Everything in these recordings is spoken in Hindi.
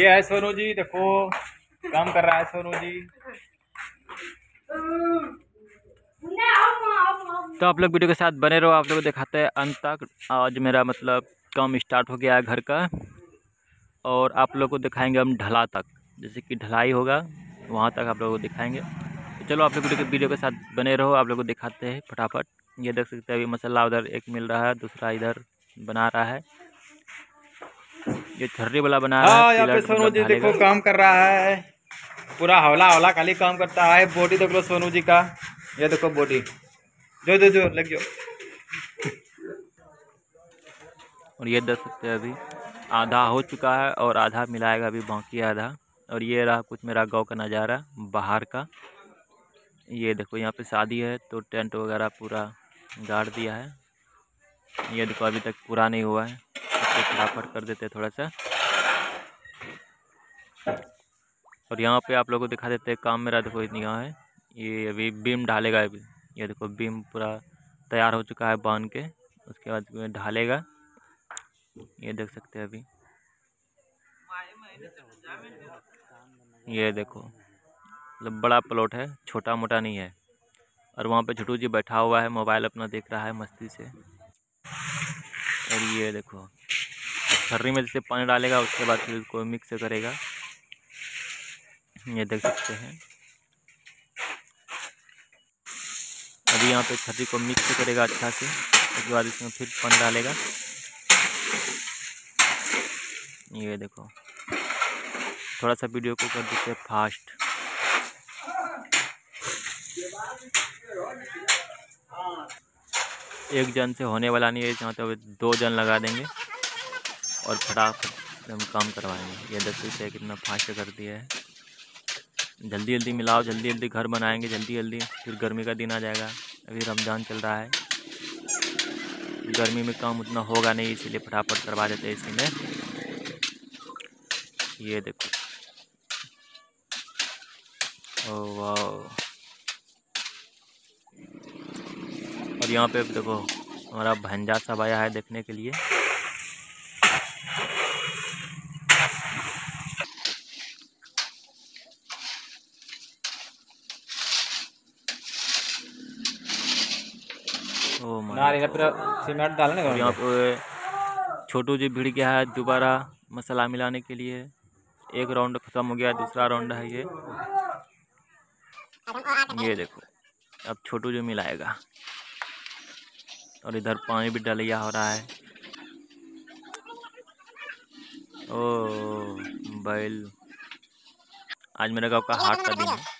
ये है सोनू जी, देखो, काम कर रहा है सोनू जी। तो आप लोग वीडियो के साथ बने रहो, आप लोग को दिखाते हैं अंत तक। आज मेरा मतलब काम स्टार्ट हो गया है घर का, और आप लोग को दिखाएँगे हम ढला तक। जैसे कि ढलाई होगा, वहाँ तक आप लोगों को दिखाएँगे। तो चलो, आप लोग वीडियो के वीडियो के साथ बने रहो, आप लोग को दिखाते हैं फटाफट। ये देख सकते हैं, अभी मसाला उधर एक मिल रहा है, दूसरा इधर बना रहा है। ये छर्री वाला बना हाँ यहाँ पे सोनू जी देखो काम कर रहा है। पूरा हौला हौला खाली काम करता है। बॉडी देख लो सोनू जी का। ये देखो बॉडी जो जो जो लग जाओ। और ये देख सकते हैं अभी। आधा हो चुका है और आधा मिलाएगा अभी बाकी आधा। और ये रहा कुछ मेरा गाँव का नज़ारा बाहर का। ये देखो यहाँ पे शादी है तो टेंट वगैरह पूरा गाड़ दिया है। ये देखो अभी तक पूरा नहीं हुआ है। इसको फटाफट कर देते हैं थोड़ा सा। और यहाँ पे आप लोगों को दिखा देते हैं काम मेरा, देखो इतनी यहाँ है। ये अभी बीम ढालेगा अभी। ये देखो बीम पूरा तैयार हो चुका है बाँध के। उसके बाद ढालेगा। ये देख सकते हैं अभी। ये देखो मतलब बड़ा प्लॉट है छोटा मोटा नहीं है। और वहाँ पे झुटू जी बैठा हुआ है, मोबाइल अपना देख रहा है मस्ती से। और ये देखो छर्री में जैसे पानी डालेगा, उसके बाद फिर उसको मिक्स करेगा। ये देख सकते हैं। अभी यहाँ पे छर्री को मिक्स करेगा अच्छा से, उसके बाद इसमें फिर पानी डालेगा। ये देखो। थोड़ा सा वीडियो को कर देते हैं फास्ट एक जन से होने वाला नहीं है जहाँ तो दो जन लगा देंगे। और फटाफट हम काम करवाएँगे। ये सकते हैं कितना फास्ट कर दिया है। जल्दी जल्दी मिलाओ, जल्दी जल्दी घर बनाएँगे, जल्दी जल्दी। फिर गर्मी का दिन आ जाएगा। अभी रमज़ान चल रहा है। गर्मी में काम उतना होगा नहीं, इसीलिए फटाफट करवा देते हैं इसी में ये देखो। ओ वाह और यहाँ पे देखो, हमारा भंजा सब आया है देखने के लिए। सीमेंट डालने का यहाँ पे छोटू जी भिड़ गया है दोबारा मसाला मिलाने के लिए एक राउंड ख़त्म हो गया दूसरा राउंड है ये। ये देखो अब छोटू जो मिलाएगा। और इधर पानी भी डलिया हो रहा है। ओ बैल आज मेरे गाँव का हाट का दिन है।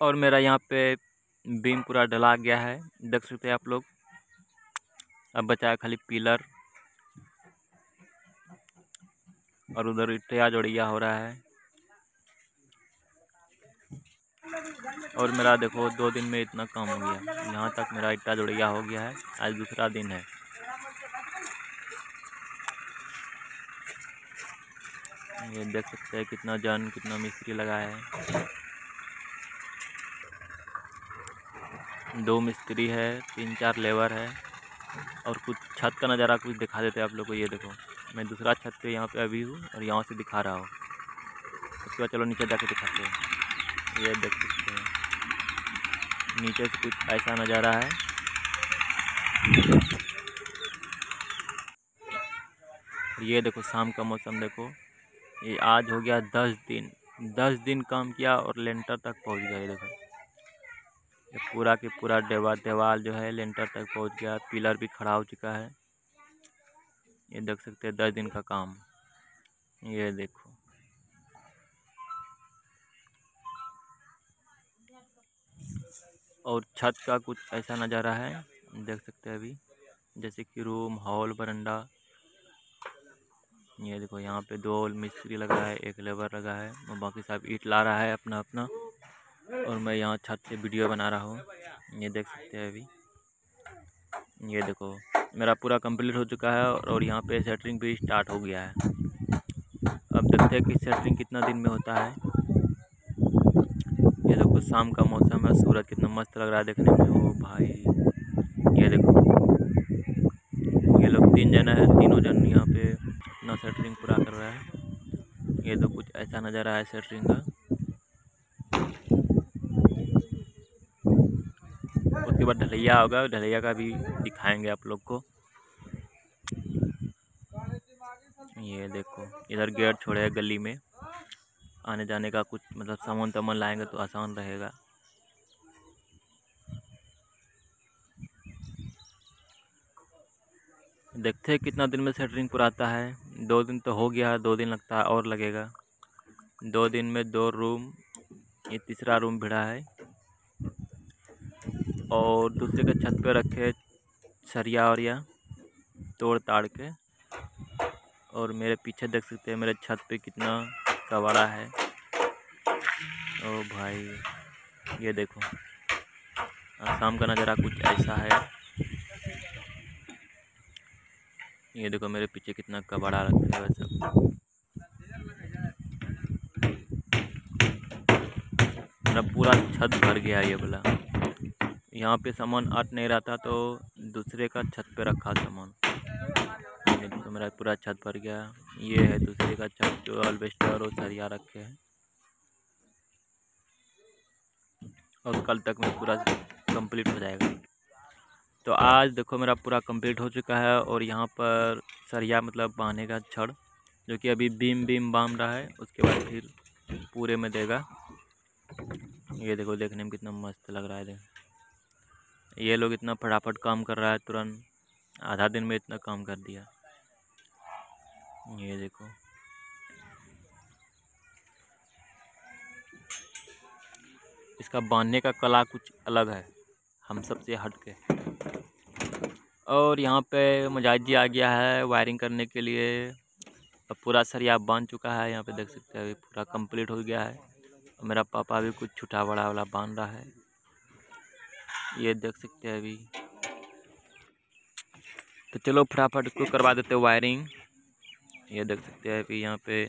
और मेरा यहाँ पे बीम पूरा डला गया है। देख सकते हैं आप लोग। अब बचा है खाली पिलर। और उधर इटिया जोड़िया हो रहा है। और मेरा देखो, दो दिन में इतना काम हो गया। यहाँ तक मेरा इट्टा जोड़िया हो गया है। आज दूसरा दिन है। ये देख सकते हैं कितना जन, कितना मिस्त्री लगा है। दो मिस्त्री है, तीन चार लेबर है और कुछ छत का नज़ारा कुछ दिखा देते हैं आप लोग को। ये देखो, मैं दूसरा छत पे यहाँ पे अभी हूँ और यहाँ से दिखा रहा हूँ। उसके बाद चलो नीचे जाके दिखाते हैं। ये देख सकते हैं। नीचे से कुछ ऐसा नज़ारा है। ये देखो, शाम का मौसम देखो। ये आज हो गया दस दिन। दस दिन काम किया और लेंटर तक पहुँच गया ये देखो। ये पूरा के पूरा देवा, देवाल जो है लेंटर तक पहुँच गया पिलर भी खड़ा हो चुका है। ये देख सकते हैं, दस दिन का काम। ये देखो। और छत का कुछ ऐसा नज़ारा है देख सकते हैं अभी। जैसे कि रूम, हॉल, बरंडा। ये देखो, यहाँ पे दो मिस्त्री लगा है, एक लेबर लगा है। बाकी सब ईट ला रहा है अपना अपना और मैं यहाँ छत से वीडियो बना रहा हूँ। ये देख सकते हैं अभी। ये देखो, मेरा पूरा कंप्लीट हो चुका है और यहाँ पे सेटरिंग भी स्टार्ट हो गया है। अब देखते हैं कि सेटरिंग कितना दिन में होता है। ये देखो, शाम का मौसम है, सूरज कितना मस्त लग रहा है देखने में। ओ भाई, ये देखो। ये लोग तीन जन है, तीनों जन यहाँ पे अपना सेटरिंग पूरा कर रहा है। ये तो कुछ ऐसा नज़र आया सेटरिंग का उसके बाद ढलैया होगा ढलैया का भी दिखाएँगे आप लोग को। ये देखो, इधर गेट छोड़े है गली में। आने जाने का कुछ मतलब सामान तामान लाएँगे तो आसान रहेगा। देखते हैं कितना दिन में सेटरिंग पुराता है। दो दिन तो हो गया, दो दिन लगता है और लगेगा। दो दिन में दो रूम, ये तीसरा रूम भिड़ा है। और दूसरे के छत पे रखे सरिया वरिया तोड़ ताड़ के। और मेरे पीछे देख सकते हैं, मेरे छत पे कितना कबाड़ा है। ओ भाई, ये देखो। शाम का नज़ारा कुछ ऐसा है। ये देखो, मेरे पीछे कितना कबाड़ा रखे हुए सब। मेरा पूरा छत भर गया ये बोला यहाँ पे सामान अट नहीं रहा था तो दूसरे का छत पे रखा सामान। देखो मेरा पूरा छत भर गया। ये है दूसरे का छत जो अल्बेस्टर और सरिया रखे हैं। और कल तक में पूरा कंप्लीट हो जाएगा। तो आज देखो मेरा पूरा कंप्लीट हो चुका है और यहाँ पर सरिया मतलब बांधने का छड़, जो कि अभी बीम बीम बाँध रहा है, उसके बाद फिर पूरे में देगा। ये देखो देखने में कितना मस्त लग रहा है देख। ये लोग इतना फटाफट काम कर रहा है, तुरंत आधा दिन में इतना काम कर दिया। ये देखो। इसका बांधने का कला कुछ अलग है, हम सबसे हट के। और यहाँ पे मुजाहिद जी आ गया है वायरिंग करने के लिए। अब पूरा सरिया बाँध चुका है, यहाँ पे देख सकते हैं, अभी पूरा कंप्लीट हो गया है। मेरा पापा भी कुछ छुटा बड़ा वाला बाँध रहा है। ये देख सकते हैं अभी। तो चलो फटाफट इसको करवा देते हैं वायरिंग ये देख सकते हैं अभी यहाँ पे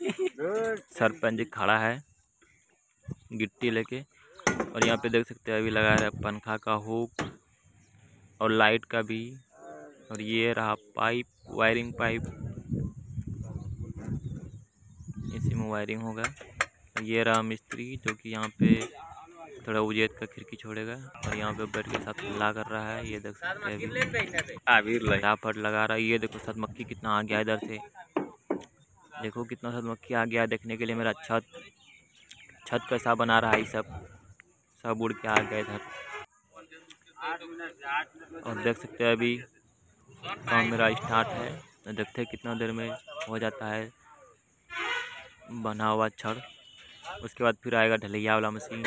सरपंच खड़ा है, गिट्टी लेके। और यहाँ पे देख सकते हैं अभी लगा रहा है पंखा का हुक और लाइट का भी। और ये रहा पाइप वायरिंग पाइप इसी में वायरिंग होगा। ये रहा मिस्त्री जो कि यहाँ पे थोड़ा उजेद का खिड़की छोड़ेगा और यहाँ पे बैठ के साथ हल्ला कर रहा है ये देख सकते हैं फटाफट लगा रहा है ये देखो सद मक्खी कितना आ गया इधर से। देखो कितना सद मक्खी आ गया देखने के लिए मेरा छत छत कैसा बना रहा है ये सब। सब उड़ के आ गया इधर। और देख सकते हैं अभी काम मेरा स्टार्ट है। देखते हैं कितना देर में हो जाता है। बना हुआ छड़। उसके बाद फिर आएगा ढलैया वाला मशीन।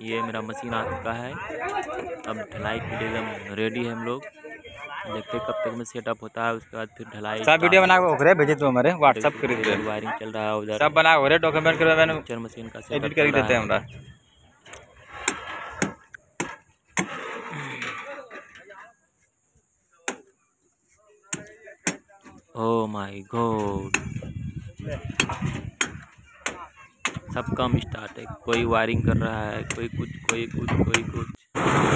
ये मेरा मशीन आ चुका है। अब ढलाई के लिए एकदम रेडी है हम लोग। देखते कब तक में सेटअप होता है। उसके बाद फिर ढलाई सब वीडियो बना के ओकरे भेजे तो हमारे व्हाट्सअप कर दे वायरिंग चल रहा है उधर। सब बना ओकरे डॉक्यूमेंट करवा मैंने पिक्चर मशीन का एडिट करके देते हैं हमरा। ओ माय गॉड सब काम स्टार्ट है। कोई वायरिंग कर रहा है, कोई कुछ कोई कुछ कोई कुछ।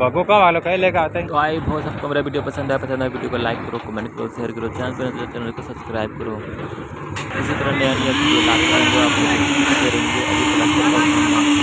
भगो का वालों का लेकर आते हैं? तो आई, बहुत सबको मेरा वीडियो पसंद है पसंद है वीडियो को लाइक करो कमेंट करो शेयर करो चैनल पर चैनल को सब्सक्राइब करो। इसी तरह नया नया वीडियो लाते रहेंगे